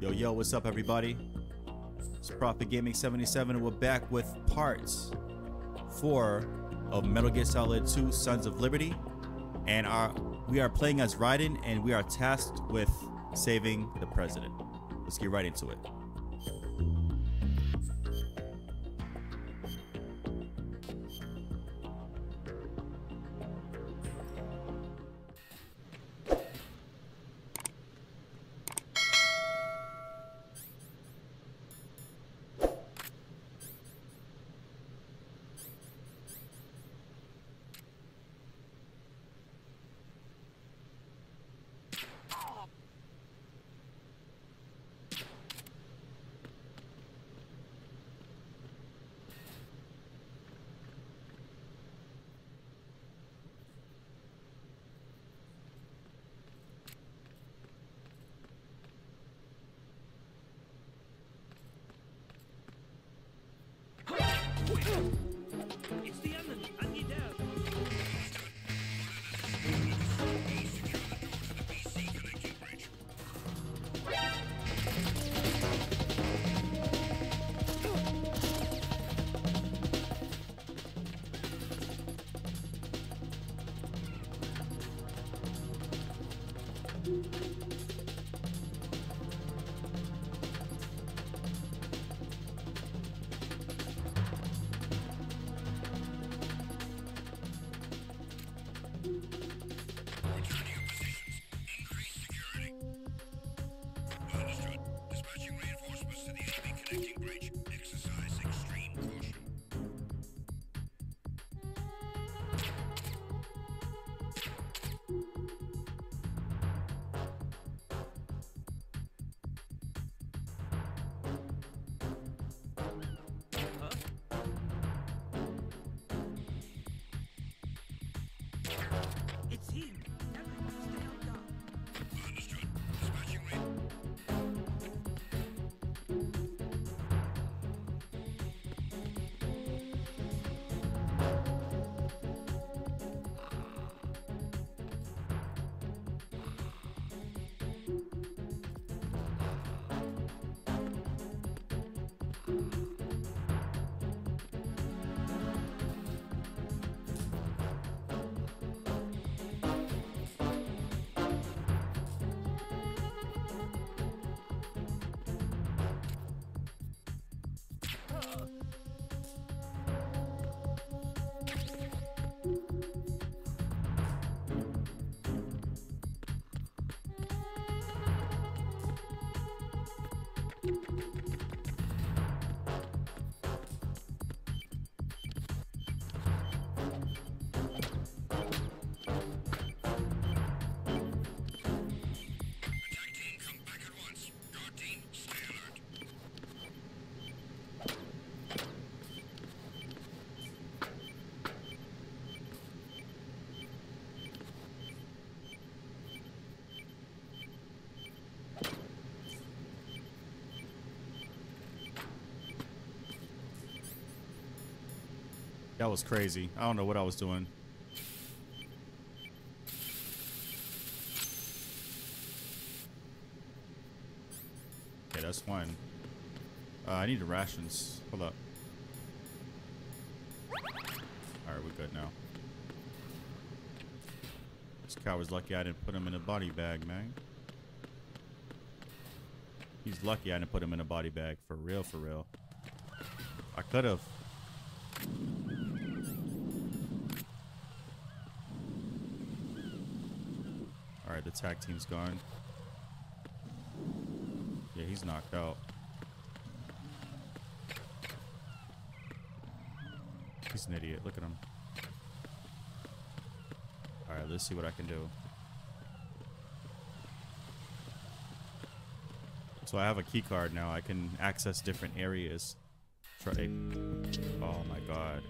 Yo, yo, what's up, everybody? It's Prophet Gaming 77, and we're back with parts four of Metal Gear Solid 2 Sons of Liberty. And our we are playing as Raiden, and we are tasked with saving the president. Let's get right into it. That was crazy. I don't know what I was doing. Okay, that's one. Uh, I need the rations. Hold up. Alright, we're good now. This cow was lucky I didn't put him in a body bag, man. He's lucky I didn't put him in a body bag. For real, for real. I could have. Alright, the tag team's gone. Yeah, he's knocked out. He's an idiot. Look at him. Alright, let's see what I can do. So I have a key card now. I can access different areas. Try. Oh my god.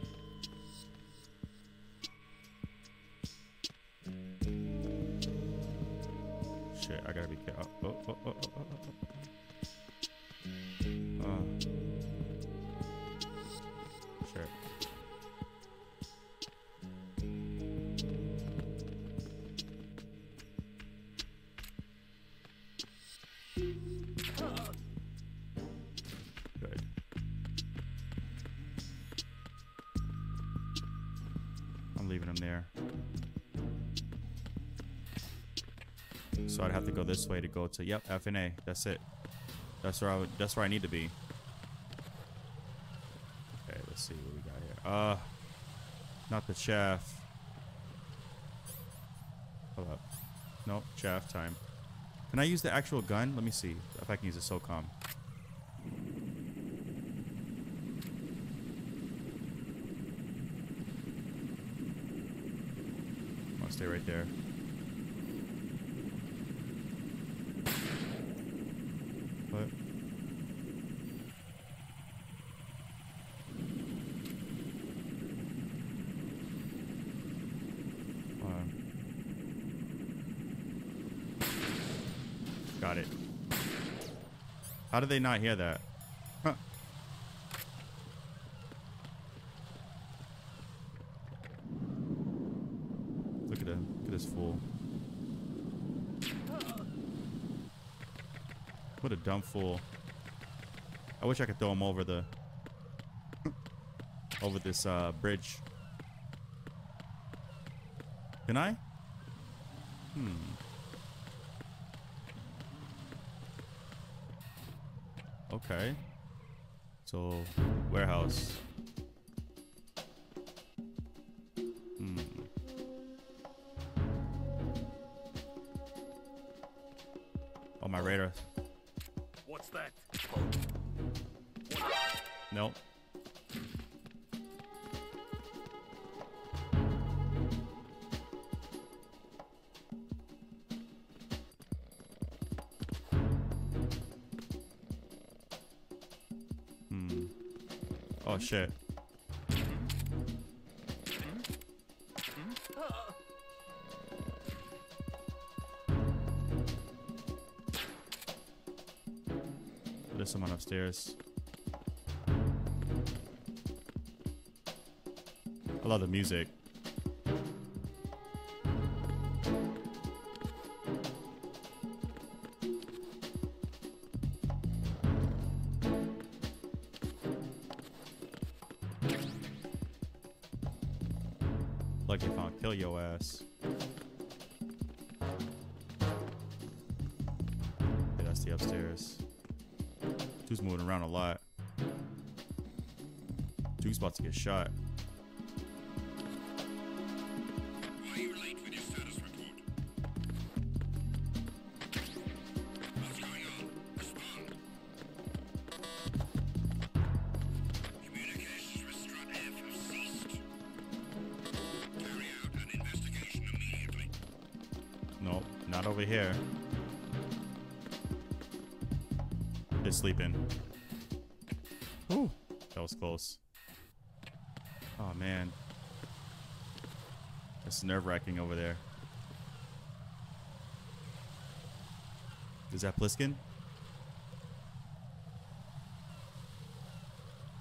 Oh, oh, oh, oh, oh, oh, oh. This way to go to yep F and A. That's it. That's where I would, that's where I need to be. Okay, let's see what we got here. Uh, not the chaff. Hold up. Nope, chaff time. Can I use the actual gun? Let me see if I can use a SOCOM. Stay right there. What? Hold on. Got it. How did they not hear that? Huh. Look at him. Look at this fool. What a dumb fool. I wish I could throw him over the over this uh, bridge. Can I? Hmm. Okay. So, warehouse. Hmm. Oh, my radar. I love the music. Lucky if I'll kill your ass. Moving around a lot. Two spots to get shot. Nerve wracking over there. Is that Pliskin?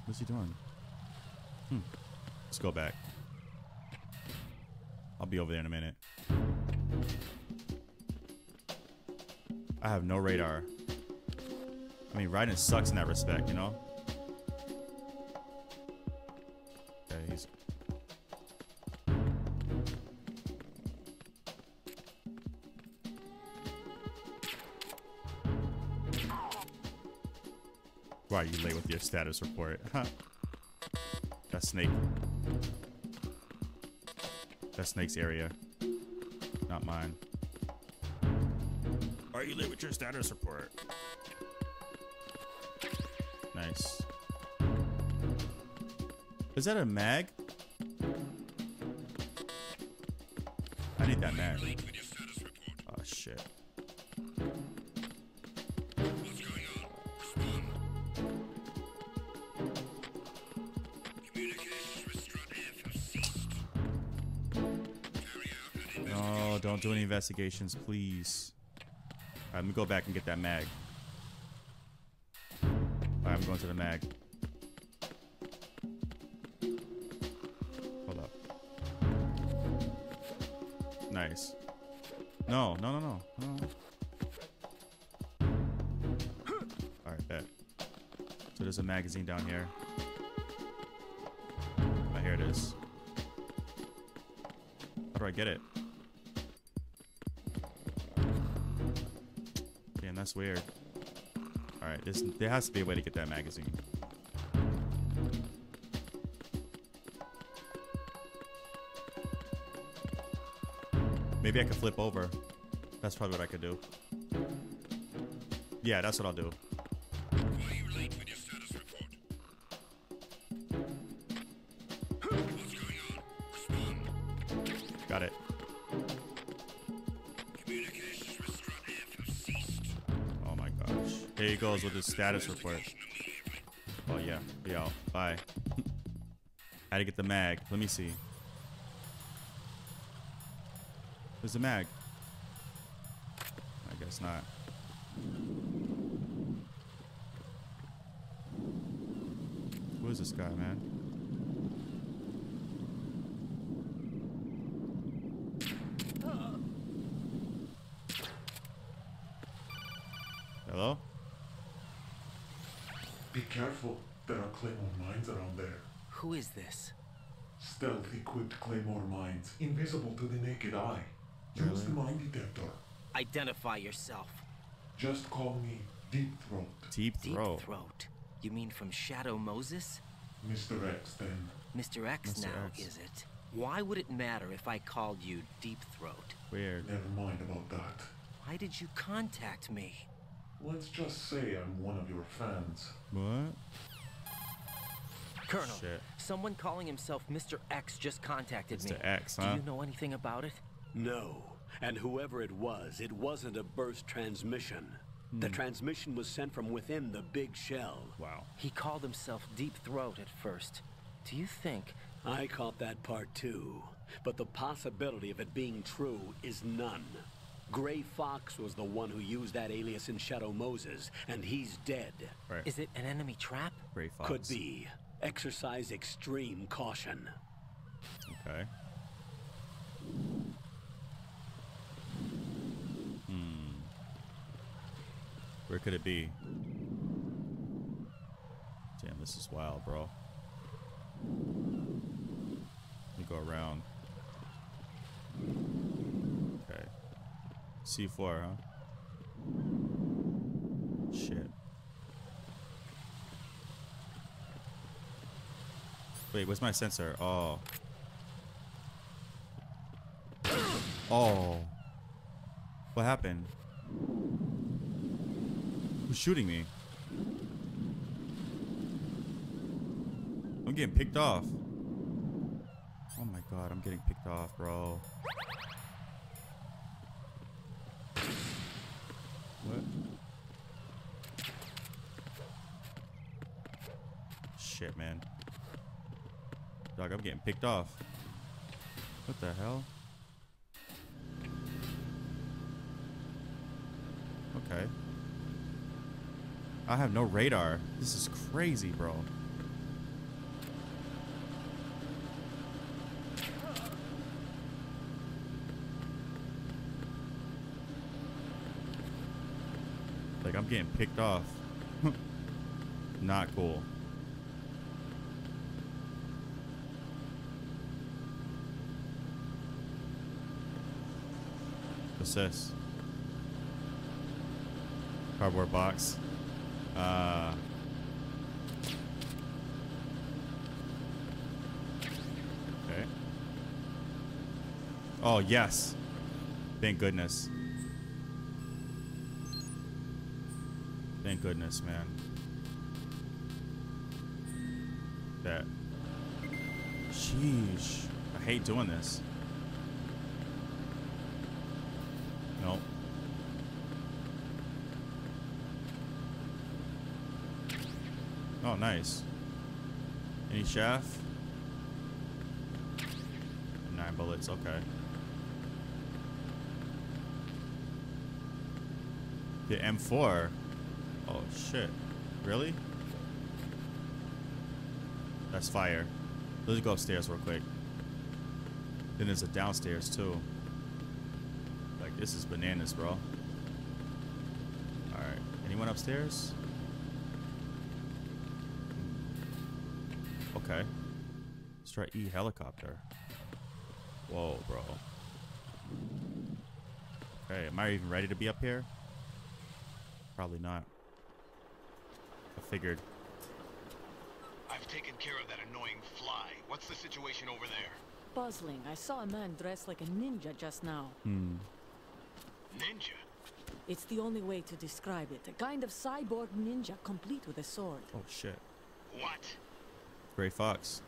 What's he doing? Hmm. Let's go back. I'll be over there in a minute. I have no radar. I mean, Raiden sucks in that respect, you know? Status report? that Snake. That Snake's area. Not mine. Are you late with your status report? Nice. Is that a mag? Don't do any investigations, please. Let me go back and get that mag. I'm going to the mag. Hold up. Nice. No, no, no, no. no. Alright, bet. So there's a magazine down here. Oh, here it is. How do I get it. That's weird. Alright, there has to be a way to get that magazine. Maybe I could flip over. That's probably what I could do. Yeah, that's what I'll do. Goes with his status report. Oh yeah, out. Bye. Had to get the mag. Let me see. There's a mag? I guess not. Who is this guy, man? Hello? Be careful. There are claymore mines around there. Who is this? Stealth equipped claymore mines, invisible to the naked eye. Use the mine detector. Identify yourself. Just call me Deep Throat. Deep Throat. Deep throat. Throat. You mean from Shadow Moses? Mr. X, then. Mr. X Mr. now, X. is it? Why would it matter if I called you Deep Throat? Weird. Never mind about that. Why did you contact me? Let's just say I'm one of your fans. What? Colonel, Shit. someone calling himself Mr. X just contacted me. Mr. X, huh? Do you know anything about it? No. And whoever it was, it wasn't a burst transmission. Hmm. The transmission was sent from within the big shell. Wow. He called himself Deep Throat at first. Do you think I caught that part too. But the possibility of it being true is none. Gray Fox was the one who used that alias in Shadow Moses, and he's dead. Right. is it an enemy trap? Gray Fox. Could be. Exercise extreme caution. Okay. Hmm. Where could it be? Damn, this is wild, bro. Let me go around. Okay. C4, huh? Shit. Wait, where's my sensor? Oh. Oh. What happened? Who's shooting me? I'm getting picked off. Oh my god, I'm getting picked off, bro. What? Shit, man. I'm getting picked off. What the hell? Okay. I have no radar. This is crazy, bro. Like, I'm getting picked off. Not cool. What's this? Cardboard box. Uh. Okay. Oh, yes. Thank goodness. Thank goodness, man. That. Sheesh. I hate doing this. Nope. Oh, nice. Any chef? Nine bullets, okay. The M4? Oh, shit. Really? That's fire. Let's go upstairs real quick. Then there's a downstairs, too. Like, this is bananas, bro. Alright. Anyone upstairs? Okay. Let's try E helicopter. Whoa, bro. Okay, am I even ready to be up here? Probably not. I figured. I've taken care of that annoying fly. What's the situation over there? Puzzling. I saw a man dressed like a ninja just now. Hmm. Ninja? It's the only way to describe it. A kind of cyborg ninja complete with a sword. Oh shit. What? Gray Fox.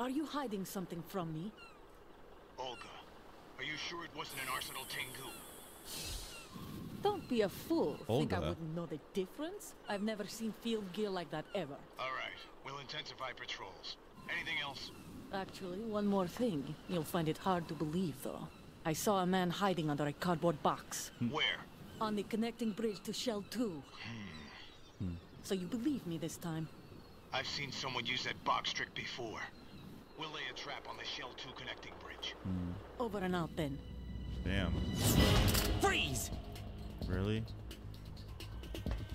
Are you hiding something from me? Olga, are you sure it wasn't an Arsenal Tengu? Don't be a fool. Think I wouldn't know the difference? I've never seen field gear like that ever. All right, we'll intensify patrols. Anything else? Actually, one more thing. You'll find it hard to believe, though. I saw a man hiding under a cardboard box hmm. Where? on the connecting bridge to Shell 2. Hmm. So you believe me this time? I've seen someone use that box trick before. We'll lay a trap on the Shell 2 connecting bridge. Hmm. Over and out then. Damn. Freeze! Really?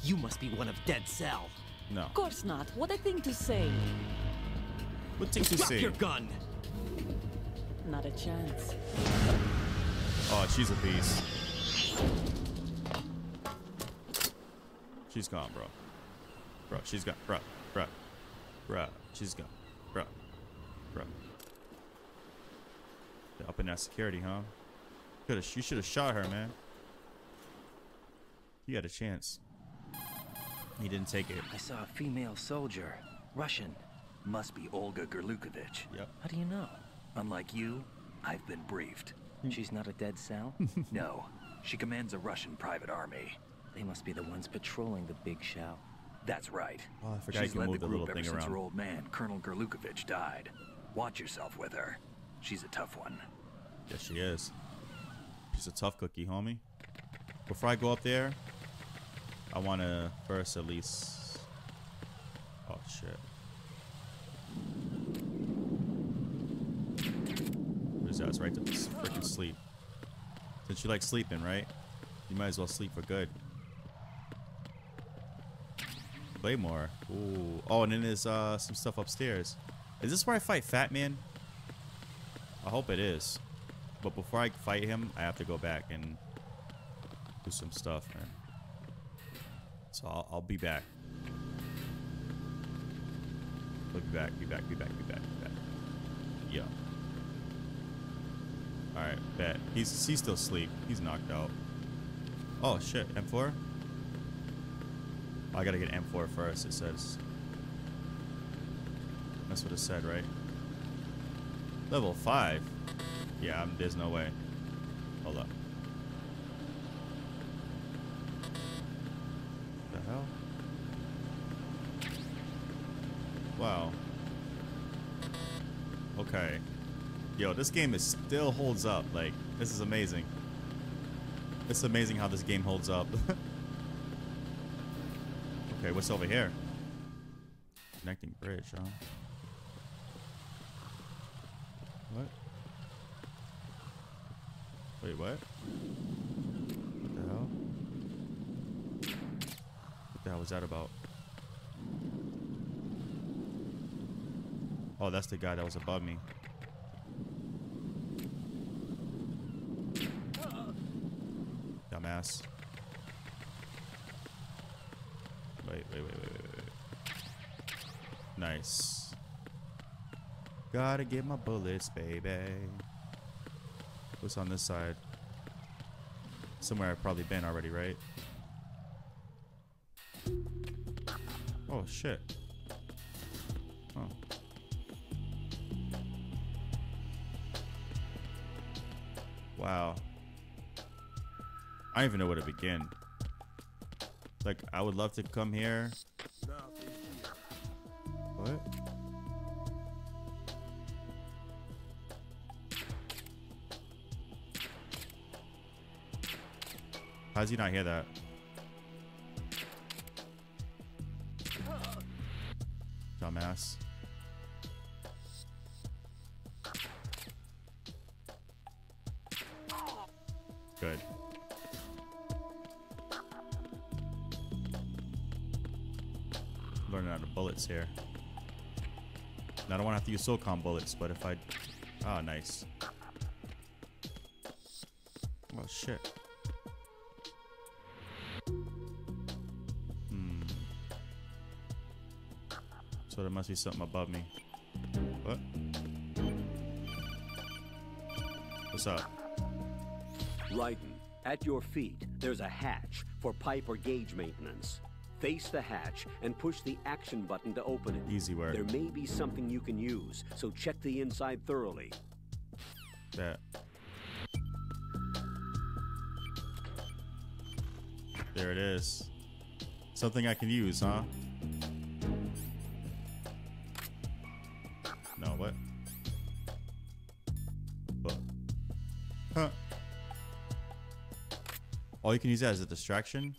You must be one of Dead Cell. No. Of course not. What a thing to say. What things to Drop say? your gun! Not a chance. Oh, she's a beast. She's gone, bro. Bro, she's gone. Bro, bro, bro. She's gone. Bro, bro. They're Up in that security, huh? Could have. You should have shot her, man. You had a chance. He didn't take it. I saw a female soldier. Russian. Must be Olga Gurlukovich. Yep. How do you know? Unlike you, I've been briefed. Hmm. She's not a dead cell? no. She commands a Russian private army. They must be the ones patrolling the big shell. That's right. Oh, I forgot you She's can led move the the group little ever since around. her old man, Colonel Gurlukovich, died. Watch yourself with her. She's a tough one. Yes, she is. She's a tough cookie, homie. Before I go up there, I want to first at least. Oh shit. What is that? It's right to freaking sleep. Since you like sleeping, right? You might as well sleep for good. Claymore. Ooh. Oh, and then there's uh, some stuff upstairs. Is this where I fight Fat Man? I hope it is. But before I fight him, I have to go back and do some stuff, man. So I'll, I'll be back. I'll be back, be back, be back, be back, be back. Yeah. Alright, bet. He's he's still asleep. He's knocked out. Oh shit, M4? I gotta get M4 first, it says. That's what it said, right? Level 5? Yeah, I'm, there's no way. Hold up. The hell? Wow. Okay. Yo, this game is still holds up. Like, this is amazing. It's amazing how this game holds up. okay, what's over here? Connecting bridge, huh? What? Wait, what? What the hell? What the hell was that about? Oh, that's the guy that was above me. Dumbass. Wait, wait, wait, wait, wait, wait, wait. Nice. Gotta get my bullets, baby. What's on this side? Somewhere I've probably been already, right? Oh, shit. Huh. Wow. I don't even know where to begin. Like, I would love to come here. What? How does he not hear that? Dumbass. Good. Learning out of bullets here. Now, I don't want to have to use SOCOM bullets, but if I... Oh, nice. Oh shit. Must be something above me. What? What's up? Raiden, at your feet, there's a hatch for pipe or gauge maintenance. Face the hatch and push the action button to open it. Easy work. There may be something you can use, so check the inside thoroughly. That. There it is. Something I can use, huh? Oh, you can use that as a distraction?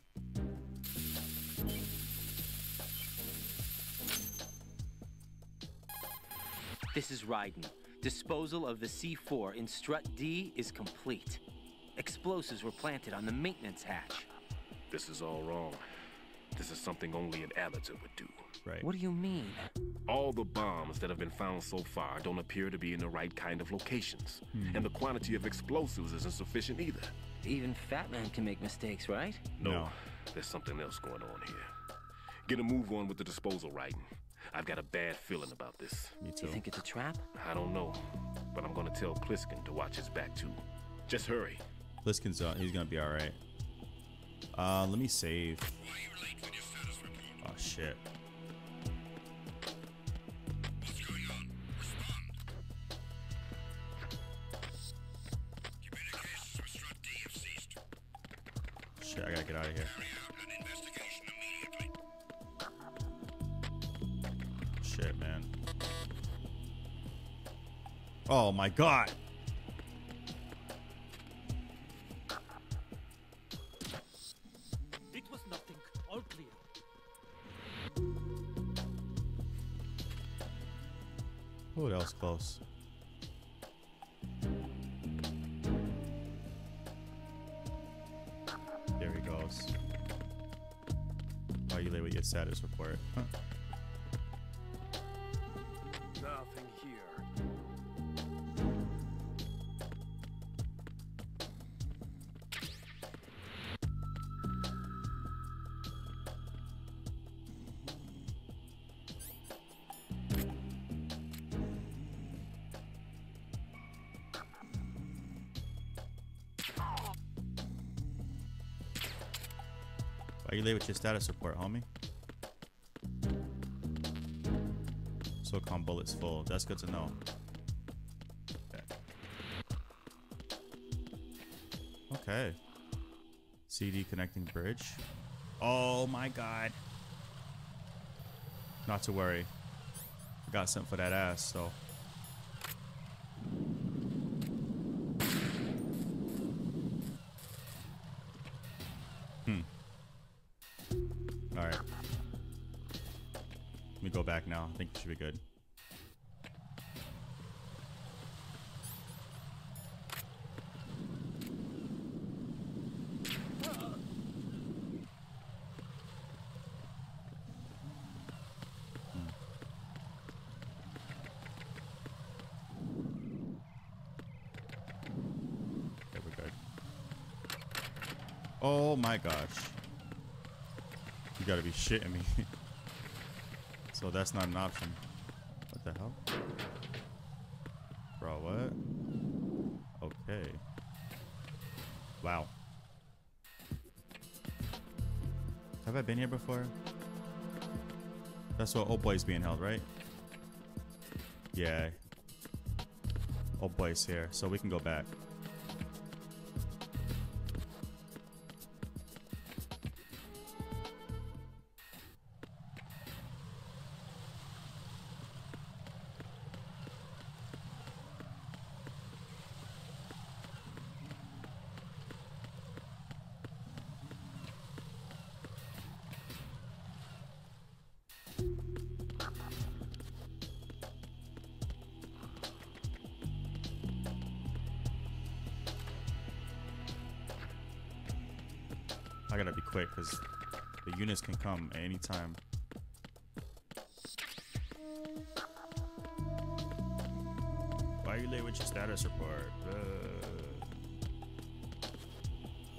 This is Raiden. Disposal of the C4 in strut D is complete. Explosives were planted on the maintenance hatch. This is all wrong. This is something only an amateur would do. Right. What do you mean? All the bombs that have been found so far don't appear to be in the right kind of locations. Hmm. And the quantity of explosives isn't sufficient either. Even Fat Man can make mistakes, right? No, No. there's something else going on here. Get a move on with the disposal, Raiden. I've got a bad feeling about this. Me too. you think it's a trap? I don't know, but I'm gonna tell Pliskin to watch his back too. Just hurry. Pliskin's uh, he's gonna be alright. Uh, let me save. Why are my god. It was nothing. All clear. What else close? There he goes. Why you late with your status report? Huh. With your status report, homie? SOCOM bullets full. That's good to know. Okay. Okay. CD connecting bridge. Oh my god. Not to worry. I got something for that ass, so. Should be good. Hmm. Oh my gosh. You gotta be shitting me. so that's not an option. What the hell? Bro, what? Okay. Wow. Have I been here before? That's what old boy's being held, right? Yeah. Old boy's here, so we can go back. Units can come at any time. Why are you late with your status report? Uh,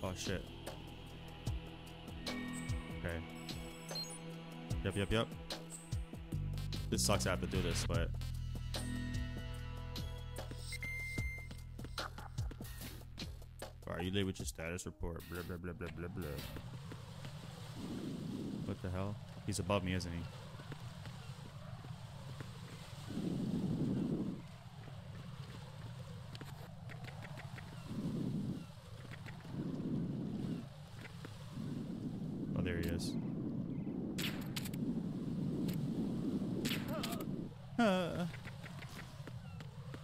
Oh shit. Okay. Yep, yep, yep. This sucks I have to do this, but Are you late with your status report? Blah blah blah blah blah blah. What the hell? He's above me, isn't he? Oh, there he is. Uh,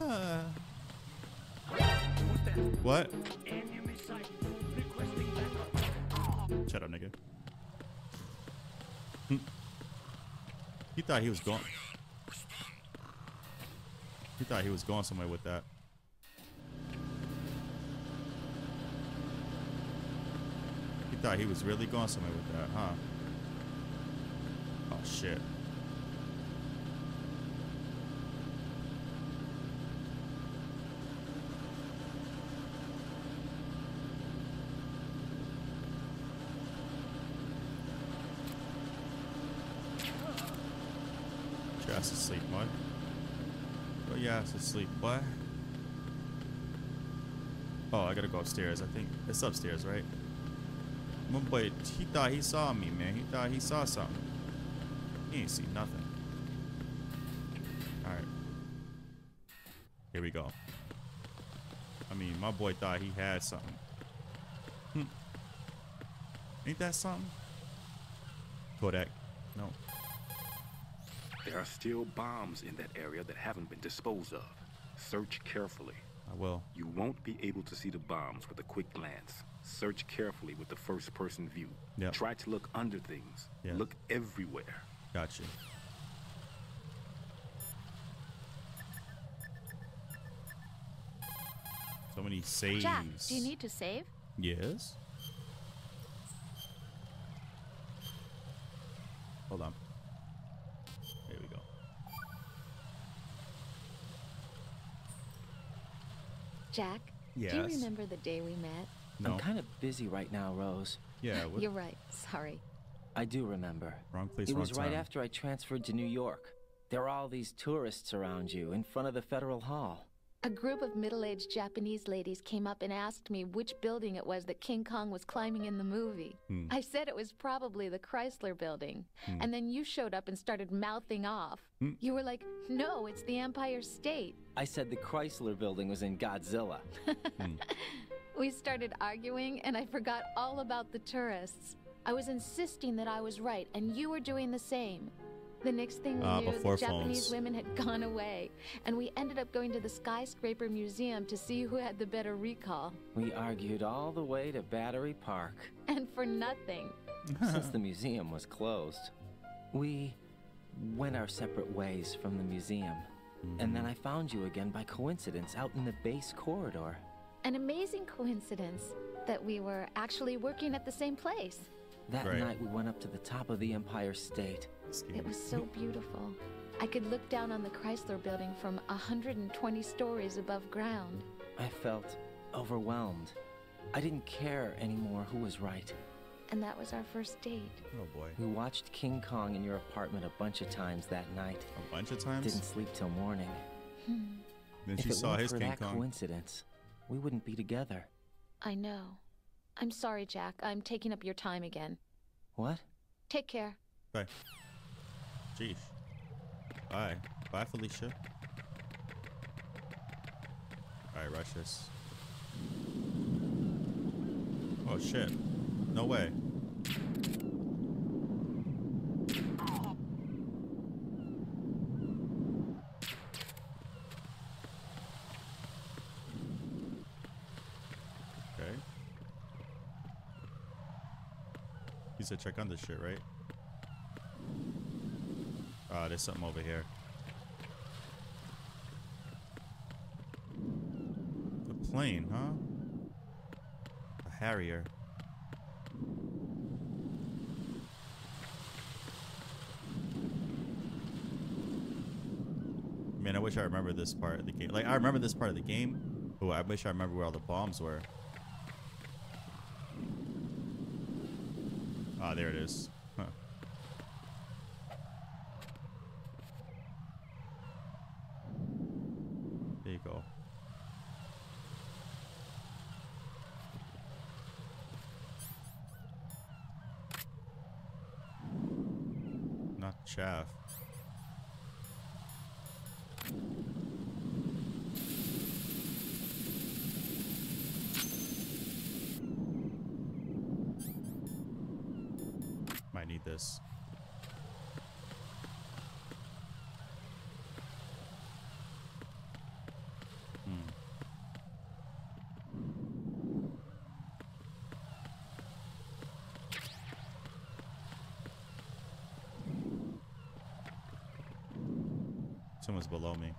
uh. What? Shut up, nigga. Hmm. He thought he was going. He thought he was going somewhere with that. He thought he was really going somewhere with that, huh? Oh shit. Your ass asleep, boy. Ass asleep, boy. Oh, I gotta go upstairs. I think it's upstairs, right? My boy, he thought he saw me, man. He thought he saw something. He ain't see nothing. Alright. Here we go. I mean, my boy thought he had something. Hmm. Ain't that something? Kodak. No. There are still bombs in that area that haven't been disposed of. Search carefully. I will. You won't be able to see the bombs with a quick glance. Search carefully with the first person view. Yep. Try to look under things. Yeah. Look everywhere. Gotcha. So many saves. Jack, do you need to save? Yes. Hold on. There we go. Jack, do you remember the day we met? No. I'm kind of busy right now, Rose. Yeah. What? You're right. Sorry. I do remember. Wrong place, It wrong was right time. after I transferred to New York. There are all these tourists around you in front of the Federal Hall. A group of middle aged Japanese ladies came up and asked me which building it was that King Kong was climbing in the movie. Hmm. I said it was probably the Chrysler building. And then you showed up and started mouthing off. Hmm. You were like, no, it's the Empire State. I said the Chrysler building was in Godzilla. We started arguing, and I forgot all about the tourists. I was insisting that I was right, and you were doing the same. The next thing we Ah, knew, the Japanese phones. women had gone away, and we ended up going to the Skyscraper Museum to see who had the better recall. We argued all the way to Battery Park And for nothing. since the museum was closed. We went our separate ways from the museum. And then I found you again by coincidence out in the base corridor. An amazing coincidence that we were actually working at the same place. That Right. night we went up to the top of the Empire State. It was so beautiful. I could look down on the Chrysler building from 120 stories above ground. I felt overwhelmed. I didn't care anymore who was right. And that was our first date. Oh boy. We watched King Kong in your apartment a bunch of times that night. A bunch of times. Didn't sleep till morning. Hmm. Then if she it saw weren't his for King that Kong. coincidence, we wouldn't be together. I know. I'm sorry, Jack. I'm taking up your time again. What? Take care. Bye. Jeez. Bye. Bye, Felicia. Alright, rush this. Oh shit. No way. Okay. Said check on this shit, right? Ah, there's something over here. A plane, huh? A Harrier. Man, I wish I remember this part of the game. Like, I remember this part of the game, Oh, I wish I remember where all the bombs were. Ah, there it is. Huh. There you go. Not chaff. Might need this. Hmm. Someone's below me.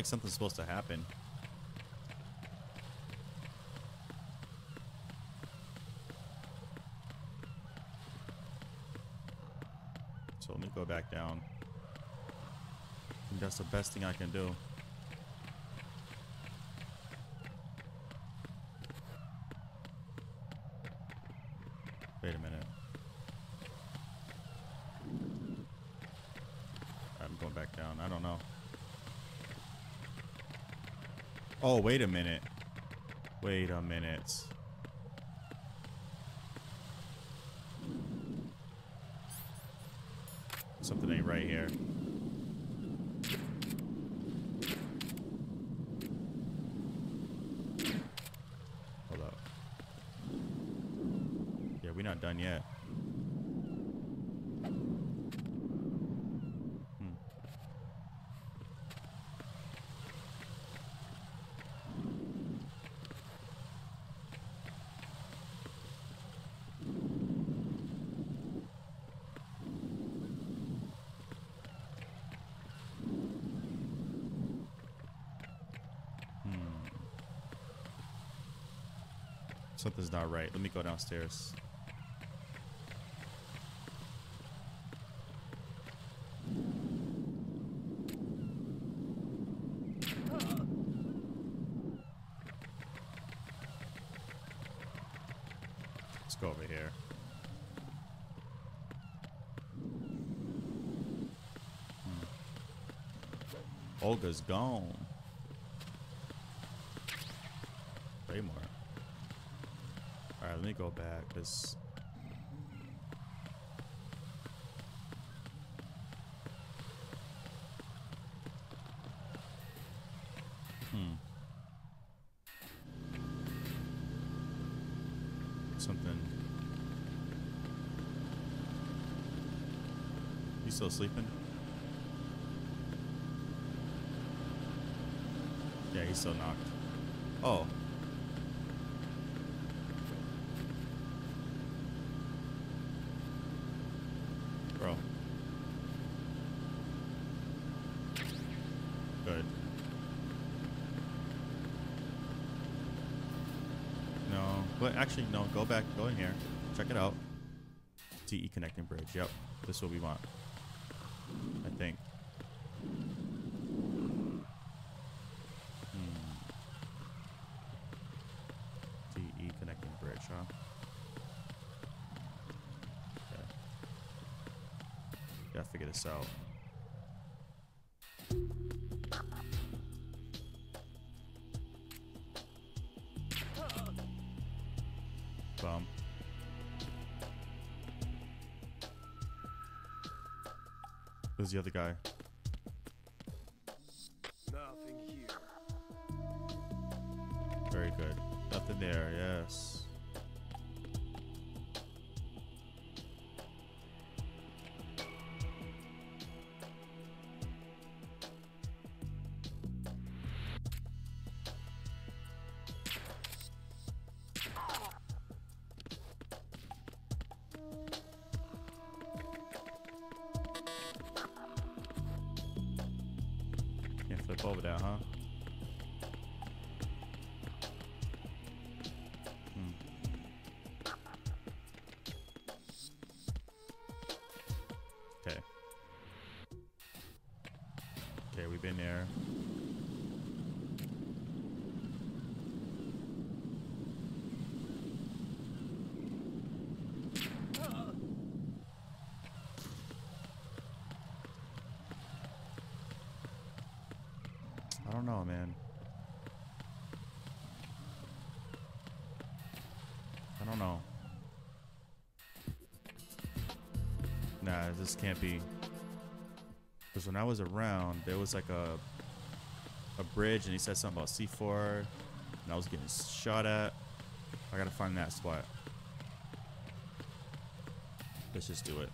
Like something's supposed to happen. So let me go back down. I think that's the best thing I can do. Wait a minute. I'm going back down. I don't know. Oh, wait a minute. Wait a minute. Something ain't right here. Hold up. Yeah, we're not done yet. Hmm. Hmm. Something's not right. Let me go downstairs. Let's go over here. Hmm. Olga's gone. Way more. Alright, let me go back, because... Hmm. Something... You still sleeping? Yeah, he's still knocked. Oh. Bro. Good. But actually, no. Go back. Go in here. Check it out. TE connecting bridge. Yep, this is what we want. Who's the other guy? Nothing here. Very good. Nothing there, yes. Don't know, man. I don't know. Nah, this can't be. Because when I was around, there was like a a bridge, and he said something about C4, and I was getting shot at. I gotta find that spot. Let's just do it.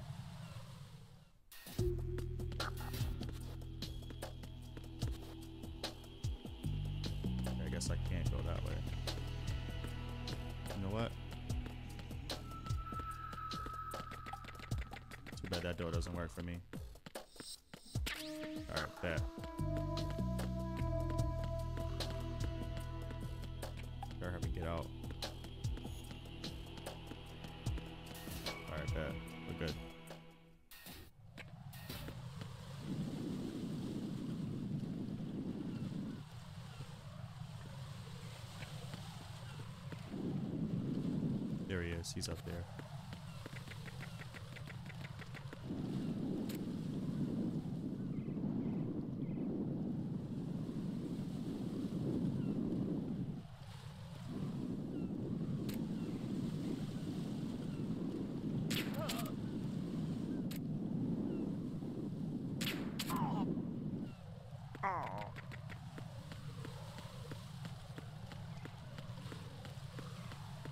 He's up there.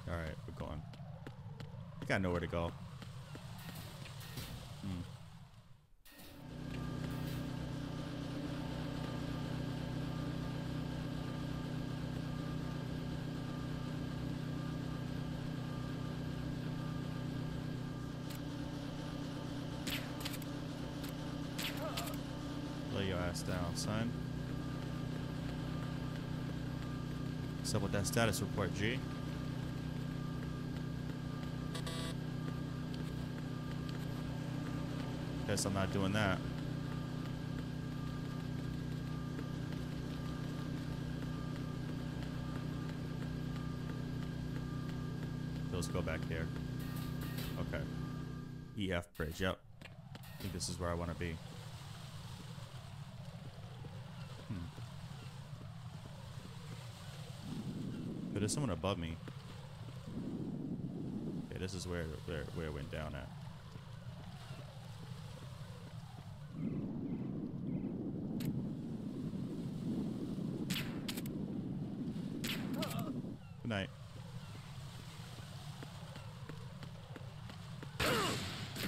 Alright, we're going. I got nowhere to go. Hmm. Lay your ass down, son. What's with that status report, G? I'm not doing that. Those go back here. Okay. EF bridge, yep. I think this is where I want to be. Hmm. But there's someone above me. Okay, this is where where, where it went down at. Good night.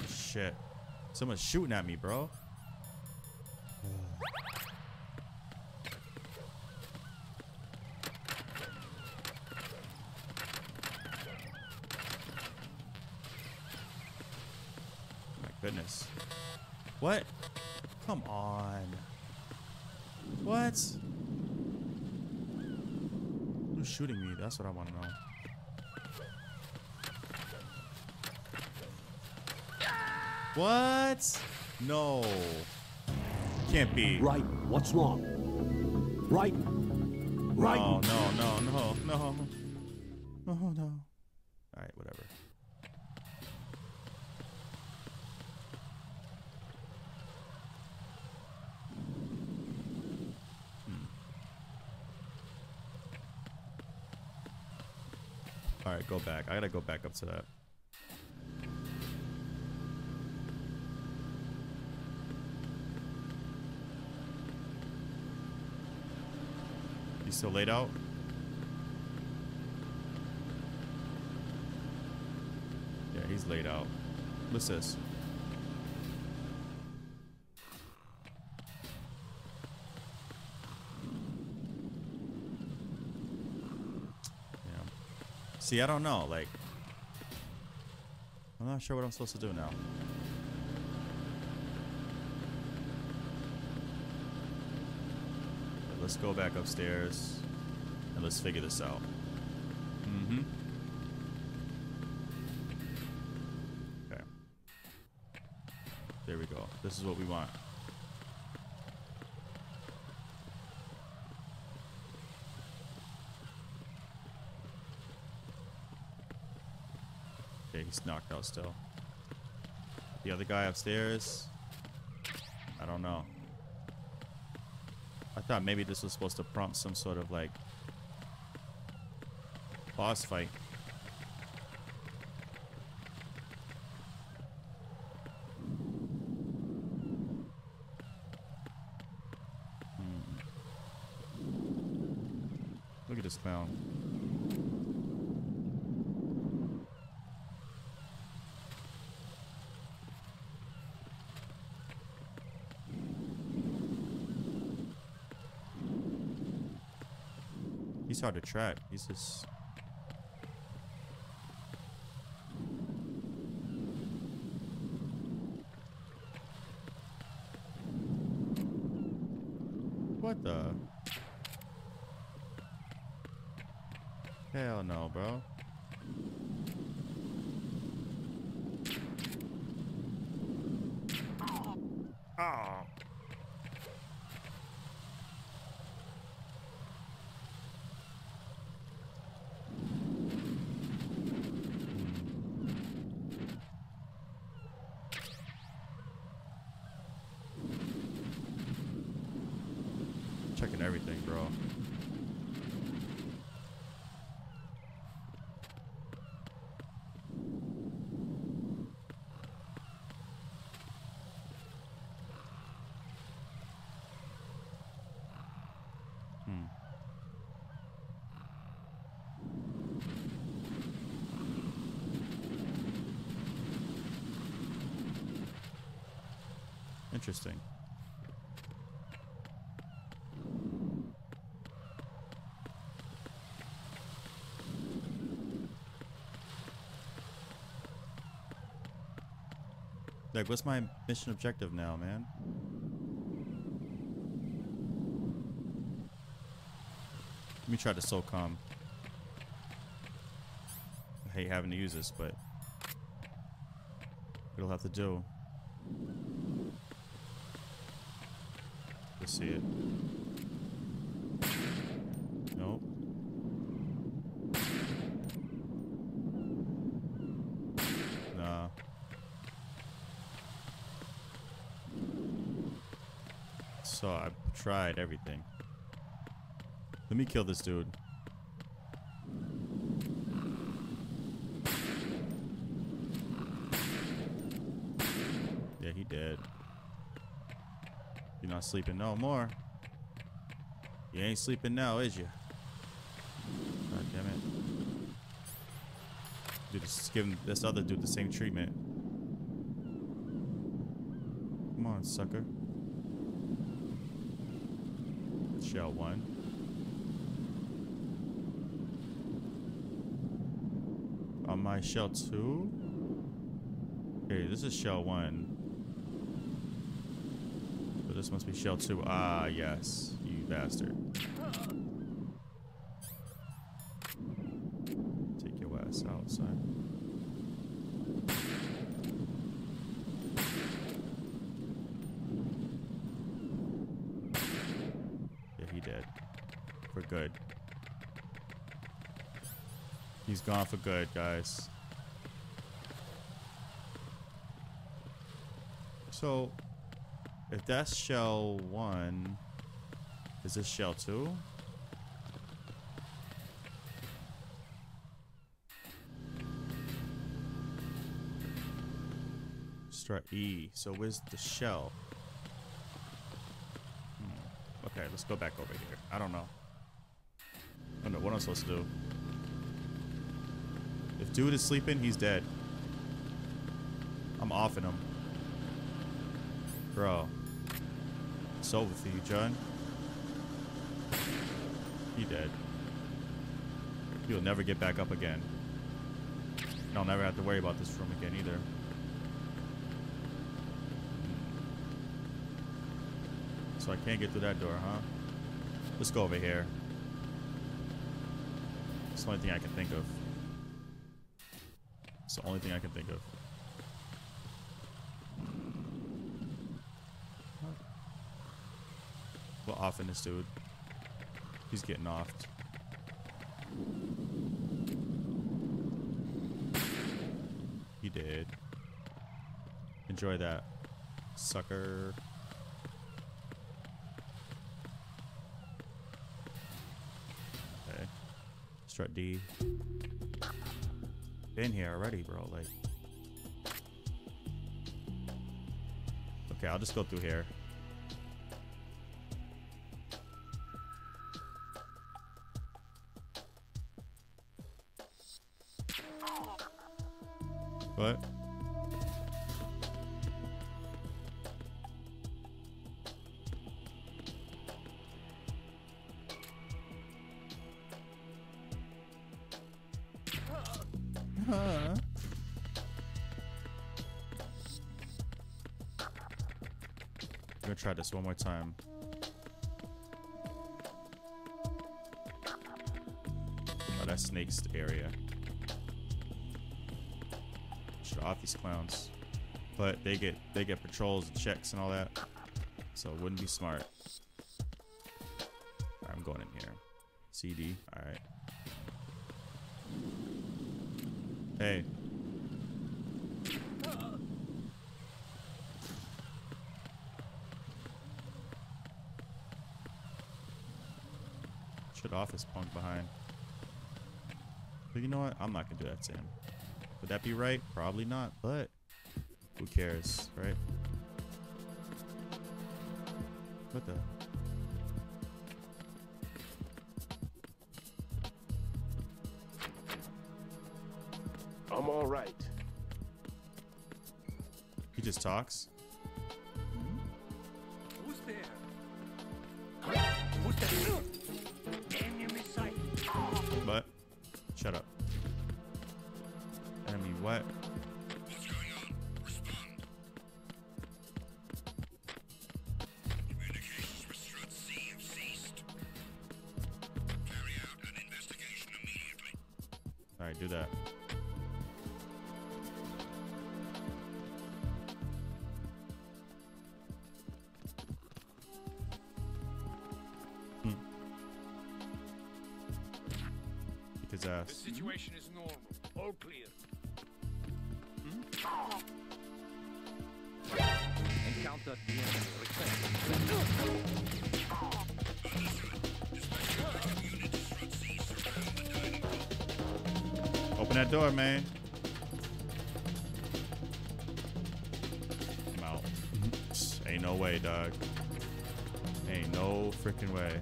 Shit. Someone's shooting at me, bro. Oh my goodness. What? Come on. What? Who's shooting me? That's what I want to know. What? No. Can't be. Right. What's wrong? Right. Right. No, no, no, no, no. No, no. Alright, whatever. Hmm. Alright, go back. I gotta go back up to that. Still laid out? Yeah, he's laid out. What's this? Yeah. See, I don't know. Like, I'm not sure what I'm supposed to do now. Let's go back upstairs and let's figure this out. Mm-hmm. Okay. There we go. This is what we want. Okay, he's knocked out still. The other guy upstairs? I don't know. Thought maybe this was supposed to prompt some sort of like boss fight. Hmm. Look at this clown. He's hard to track. He's just. What the? Hell no, bro. Oh. Checking everything, bro. Hmm. Interesting. Like, what's my mission objective now, man? Let me try to soul calm. I hate having to use this, but it'll have to do. Let's see it. Nope. Nah. So I tried everything. Let me kill this dude. Yeah, he dead. You're not sleeping no more. You ain't sleeping now, is you? God damn it. Dude, just giving this other dude the same treatment. Come on, sucker. Shell one. On my shell two. Okay, this is shell one. So this must be shell two. Ah, yes, you bastard. Take your ass outside. Yeah, he did. For good. He's gone for good, guys. So, if that's shell one, is this shell two? Strut E. So where's the shell? Hmm. Okay, let's go back over here. I don't know. I don't know what I'm supposed to do. If dude is sleeping, he's dead. I'm offing him. Bro. It's over for you, John. He dead. He'll never get back up again. And I'll never have to worry about this room again either. So I can't get through that door, huh? Let's go over here. It's the only thing I can think of. The only thing I can think of. We're offing this dude. He's getting offed. He did. Enjoy that, sucker. Okay. Strut D. Been here already, bro. Like. Okay, I'll just go through here. What? This one more time. Oh, that's Snake's area. Off these clowns, but they get they get patrols and checks and all that, so it wouldn't be smart. I'm going in here. CD. All right. Hey. Should off this punk behind. But you know what? I'm not gonna do that to him. Would that be right? Probably not, but who cares, right? What the? I'm all right. He just talks. All right, do that. Hmm. Kick his The situation is normal. All clear. Encounter the enemy. That door, man. I'm out. Mm-hmm. Ain't no way, dog. Ain't no freaking way.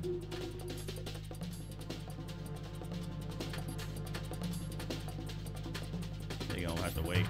They gonna have to wait.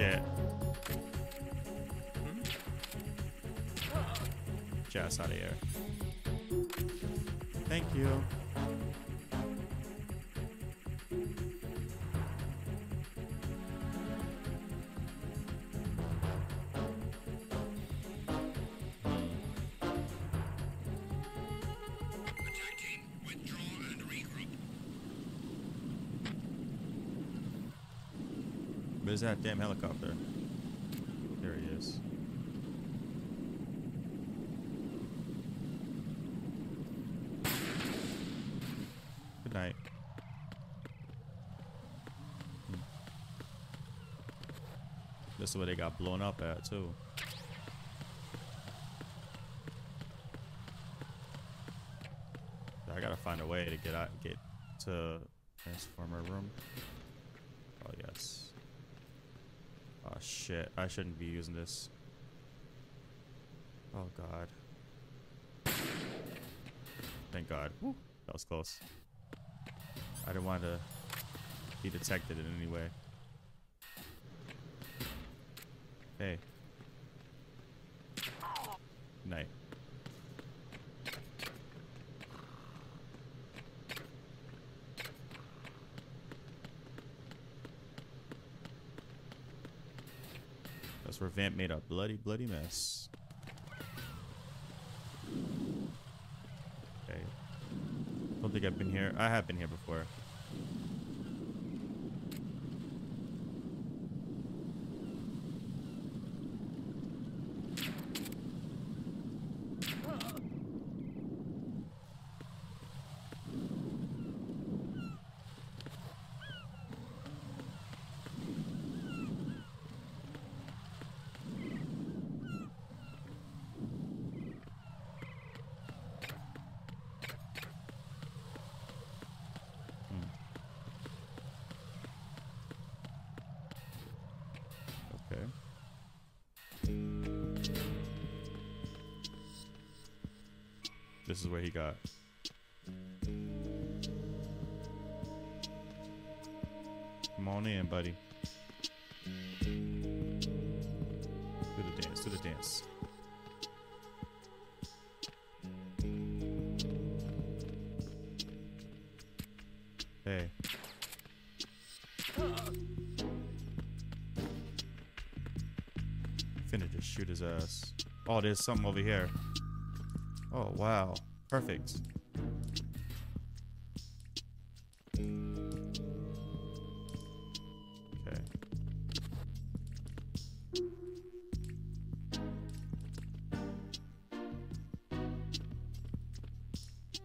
Shit. Jazz out of here. Thank you. That damn helicopter? There he is. Good night. Hmm. This is where they got blown up at too. I gotta find a way to get out, get to transformer room. Oh yes. Oh shit! I shouldn't be using this. Oh god. Thank God. Woo. That was close. I didn't want to be detected in any way. Hey. Night. That's where Vamp made a bloody, bloody mess. Okay. Don't think I've been here. I have been here before. Okay. This is where he got. Come on in, buddy. Do the dance, do the dance. Hey. Finna just shoot his ass. Oh, there's something over here. Oh, wow. Perfect. Okay.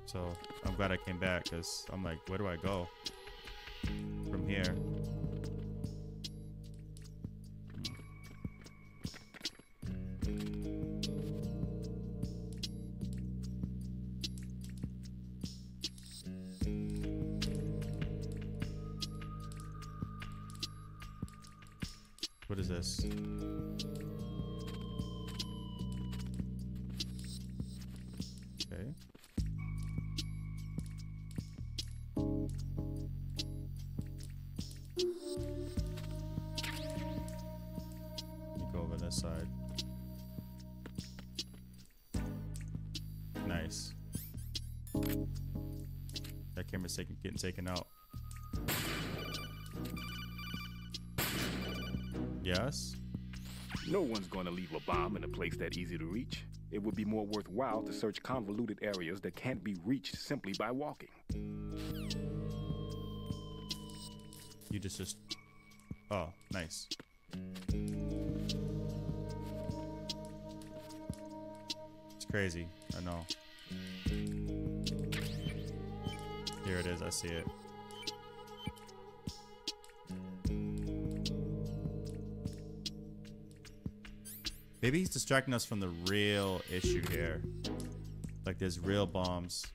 So, I'm glad I came back because I'm like, where do I go from here? Taken out. Yes? No one's going to leave a bomb in a place that easy to reach. It would be more worthwhile to search convoluted areas that can't be reached simply by walking. You just just. Oh, nice. It's crazy. I know. Here it is. I see it. Maybe he's distracting us from the real issue here. Like there's real bombs.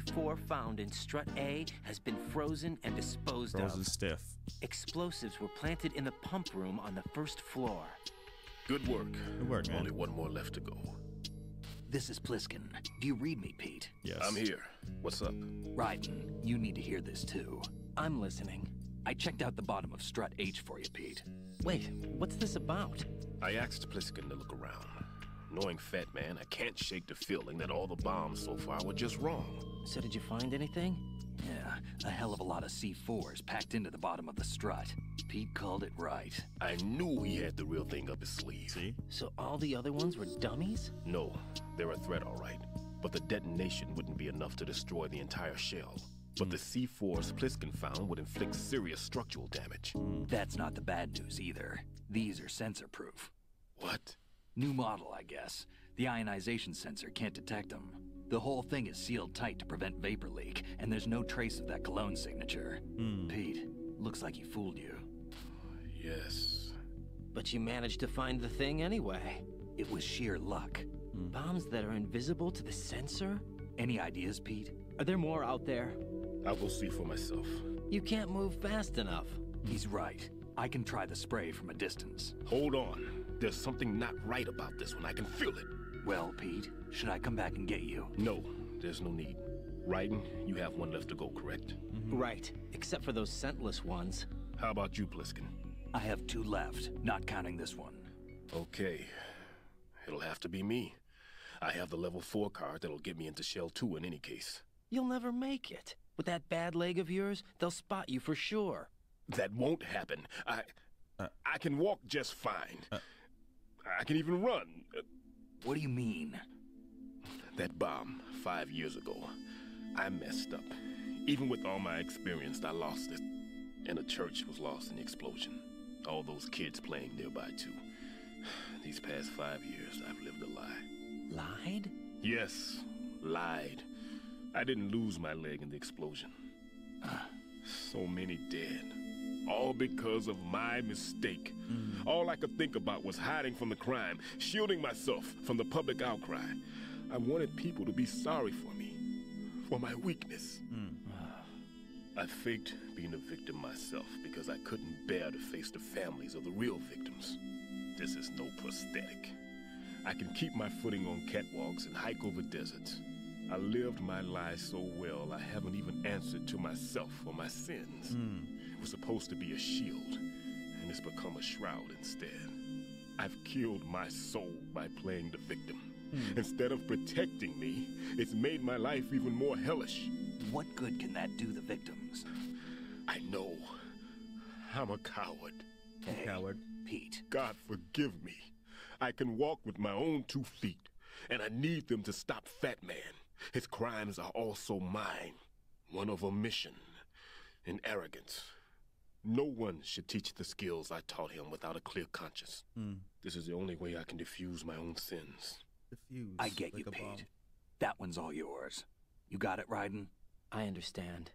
Four found in strut A has been frozen and disposed frozen of. Frozen stiff. Explosives were planted in the pump room on the first floor. Good work. Good work, man. Only one more left to go. This is Pliskin. Do you read me, Pete? Yes. I'm here. What's up? Raiden, you need to hear this too. I'm listening. I checked out the bottom of strut H for you, Pete. Wait, what's this about? I asked Pliskin to look around. Knowing Fat Man, I can't shake the feeling that all the bombs so far were just wrong. So did you find anything? Yeah, a hell of a lot of C4s packed into the bottom of the strut. Pete called it right. I knew he had the real thing up his sleeve. See? So all the other ones were dummies? No, they're a threat, all right. But the detonation wouldn't be enough to destroy the entire shell. But the C4s Pliskin found would inflict serious structural damage. That's not the bad news either. These are sensor proof. What? New model, I guess. The ionization sensor can't detect them. The whole thing is sealed tight to prevent vapor leak, and there's no trace of that cologne signature. Hmm. Pete, looks like he fooled you. Yes. But you managed to find the thing anyway. It was sheer luck. Hmm. Bombs that are invisible to the sensor? Any ideas, Pete? Are there more out there? I'll go see for myself. You can't move fast enough. He's right. I can try the spray from a distance. Hold on. There's something not right about this one. I can feel it. Well, Pete, should I come back and get you? No, there's no need. Raiden, you have one left to go, correct? Right, except for those scentless ones. How about you, Pliskin? I have two left, not counting this one. Okay. It'll have to be me. I have the level 4 card that'll get me into Shell 2 in any case. You'll never make it. With that bad leg of yours, they'll spot you for sure. That won't happen. I I can walk just fine. I can even run. Uh, What do you mean? That bomb five years ago, I messed up. Even with all my experience, I lost it. And the church was lost in the explosion. All those kids playing nearby, too. These past five years, I've lived a lie. Lied? Yes, lied. I didn't lose my leg in the explosion. So many dead. All because of my mistake. Mm. All I could think about was hiding from the crime, shielding myself from the public outcry. I wanted people to be sorry for me, for my weakness. Hmm. I faked being a victim myself because I couldn't bear to face the families of the real victims. This is no prosthetic. I can keep my footing on catwalks and hike over deserts. I lived my life so well, I haven't even answered to myself for my sins. Hmm. It was supposed to be a shield, and it's become a shroud instead. I've killed my soul by playing the victim. Hmm. Instead of protecting me, it's made my life even more hellish. What good can that do the victims? I know. I'm a coward. Hey, Coward. Pete, God forgive me. I can walk with my own two feet, and I need them to stop Fat Man. His crimes are also mine. One of omission and arrogance. No one should teach the skills I taught him without a clear conscience. Hmm. This is the only way I can diffuse my own sins. Diffuse. I get like you, a bomb. Pete. That one's all yours. You got it, Raiden? I understand.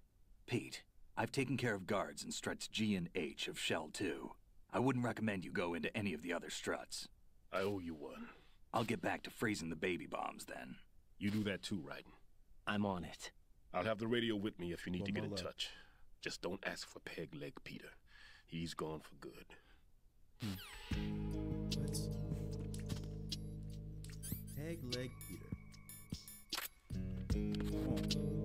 Pete, I've taken care of guards in struts G and H of Shell 2. I wouldn't recommend you go into any of the other struts. I owe you one. I'll get back to freezing the baby bombs then. You do that too, Raiden. I'm on it. I'll have the radio with me if you need One to get in left. touch. Just don't ask for Peg Leg Peter. He's gone for good. Hmm. Peg leg Peter. Mm. Oh.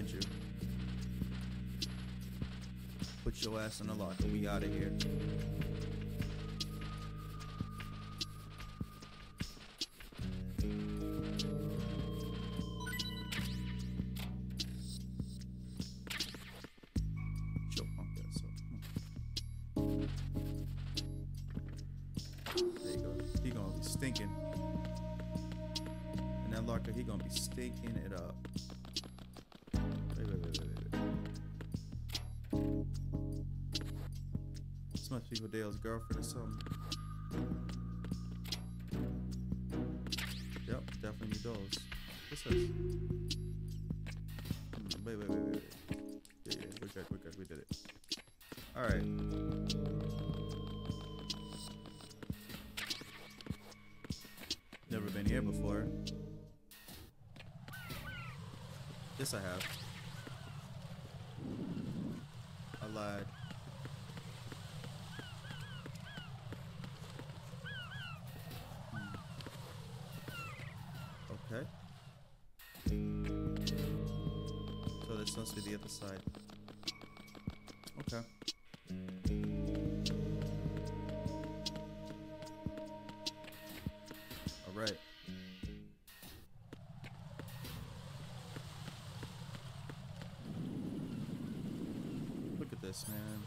Behind you. Put your ass in the locker. We out of here. I have. I lied. Hmm. Okay. So this must be the other side. Man.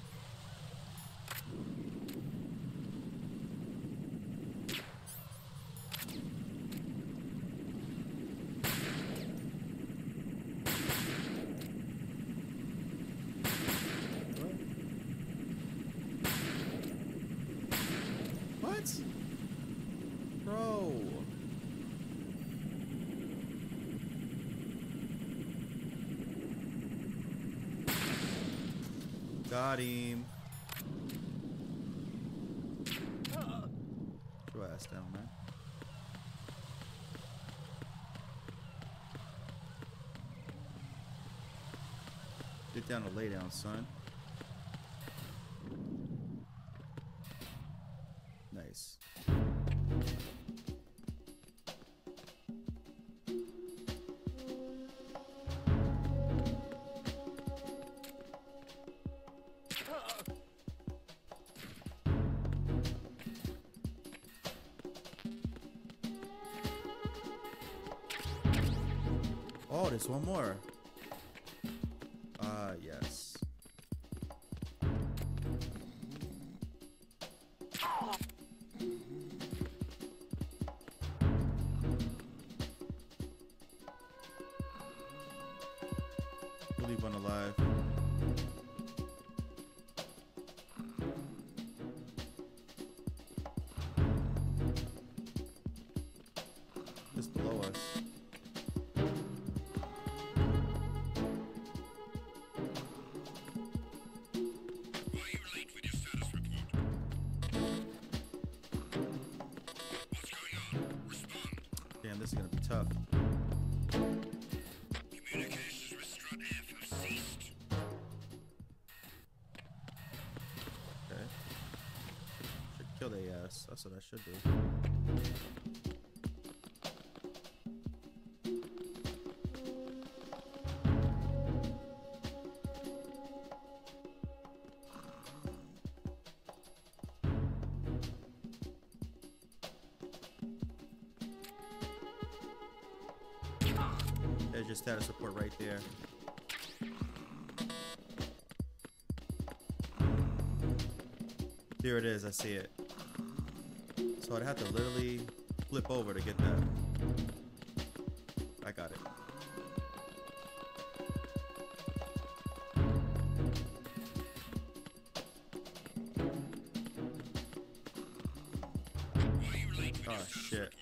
What? Bro. Got him. Your ass down, man. Get down and lay down, son. Oh, there's tough. Okay. Should kill their ass. Uh, that's what I should do. Status report right there. There it is, I see it. So I'd have to literally flip over to get that. I got it. Oh shit.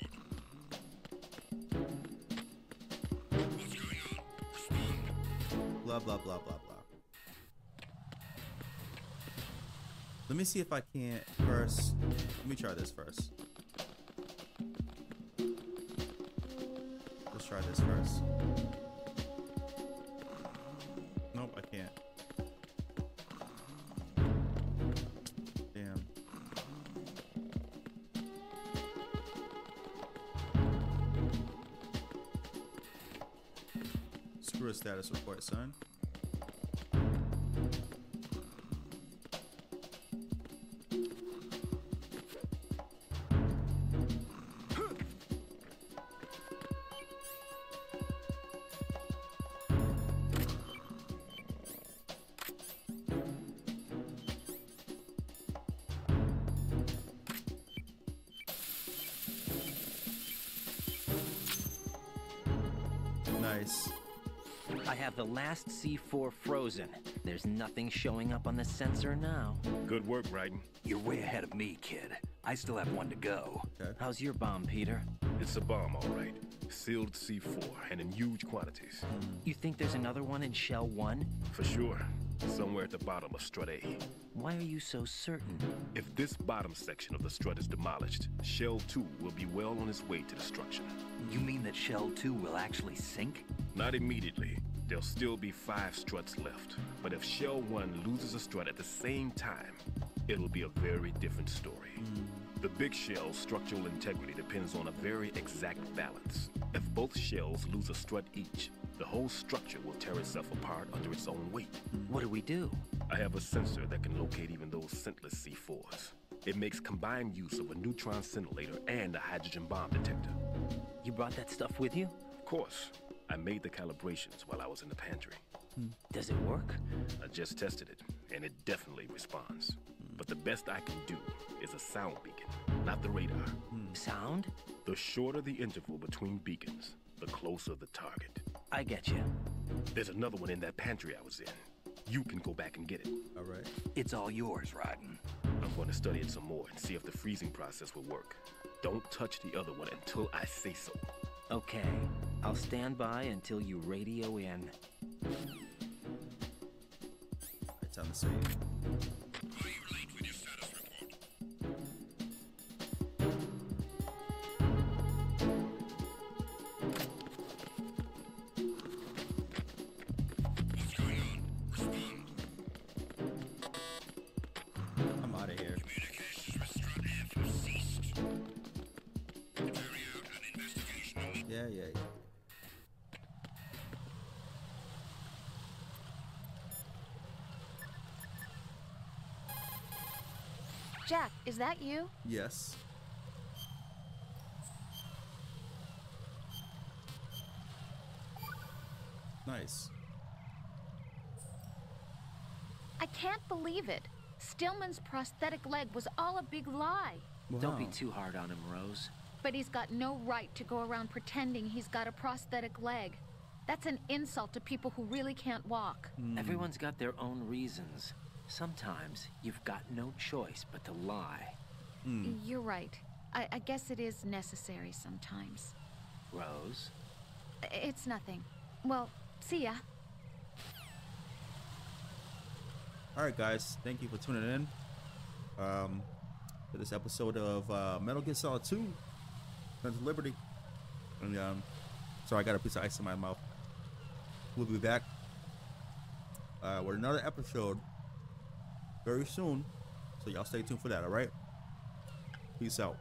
Blah blah blah blah blah. Let me see if I can't first. Let me try this first. Let's try this first. Status report, son. The last C4 frozen. There's nothing showing up on the sensor now. Good work, Raiden. You're way ahead of me, kid. I still have one to go. Okay. How's your bomb, Peter? It's a bomb, all right. Sealed C4 and in huge quantities. You think there's another one in Shell 1? For sure. Somewhere at the bottom of Strut A. Why are you so certain? If this bottom section of the strut is demolished, Shell 2 will be well on its way to destruction. You mean that Shell 2 will actually sink? Not immediately. There'll still be five struts left. But if Shell 1 loses a strut at the same time, it'll be a very different story. The big shell's structural integrity depends on a very exact balance. If both shells lose a strut each, the whole structure will tear itself apart under its own weight. What do we do? I have a sensor that can locate even those scentless C4s. It makes combined use of a neutron scintillator and a hydrogen bomb detector. You brought that stuff with you? Of course, I made the calibrations while I was in the pantry. Hmm. Does it work? I just tested it, and it definitely responds. Hmm. But the best I can do is a sound beacon, not the radar. Hmm. Sound? The shorter the interval between beacons, the closer the target. I get you. There's another one in that pantry I was in. You can go back and get it. All right. It's all yours, Raiden. I'm going to study it some more and see if the freezing process will work. Don't touch the other one until I say so. Okay. I'll stand by until you radio in. It's on the save. That you? Yes. Nice. I can't believe it. Stillman's prosthetic leg was all a big lie. Don't be too hard on him, Rose. But he's got no right to go around pretending he's got a prosthetic leg. That's an insult to people who really can't walk. Hmm. Everyone's got their own reasons. Sometimes you've got no choice but to lie. You're right. I, I guess it is necessary sometimes. Rose? It's nothing. Well, see ya. All right, guys. Thank you for tuning in. Um, for this episode of uh, Metal Gear Solid 2, Sons of Liberty. And um, sorry, I got a piece of ice in my mouth. We'll be back uh, with another episode very soon. So y'all stay tuned for that. All right. Peace out.